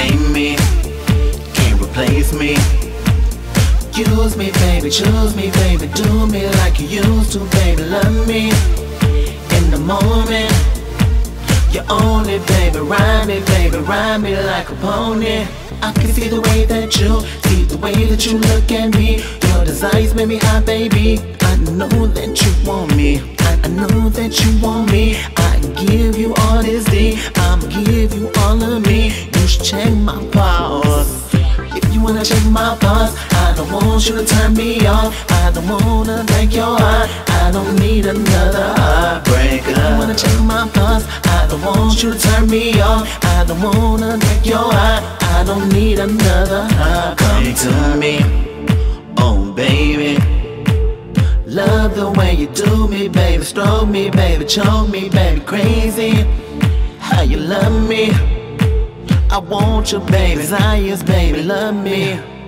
tame me, can't replace me. Use me, baby, choose me, baby, do me like you used to, baby, love me. In the moment, you own it, baby, ride me, baby, ride me like a pony. I can see the way that you, see the way that you look at me. Your desires make me high, baby. I know that you want me. I, I know that you want me. I give you all this D. I'ma give you all of me. Check my pulse. If you wanna check my pulse, I don't want you to turn me off. I don't wanna break your heart. I don't need another heartbreaker. If you wanna check my pulse, I don't want you to turn me off. I don't wanna break your heart. I don't need another heart. Come to me, oh baby. Love the way you do me, baby. Stroke me, baby. Choke me, baby. Crazy. How you love me. I want you, baby. Desires, baby. Love me.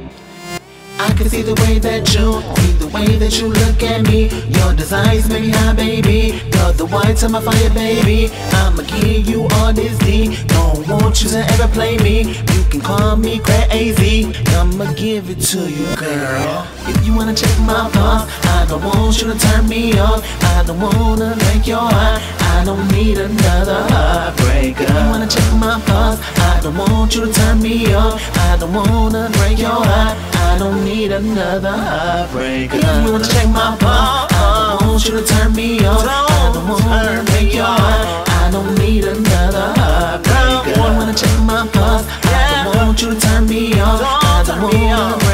I can see the way that you, see the way that you look at me. Your desires make me high, baby. You're the white of my fire, baby. I'ma give you all this D. Don't want you to ever play me. You can call me crazy. I'ma give it to you, girl. If you wanna check my pulse, I don't want you to turn me off. I don't wanna break your heart. I don't need another heartbreaker. If you wanna check my pulse, I don't want you to turn me off. I don't wanna break your heart. I another heartbreaker. If you wanna check my pulse, I want you to turn me off. I don't wanna break your heart. I don't need another heartbreaker. If you wanna check my pulse, I don't want you to turn me on. I don't wanna.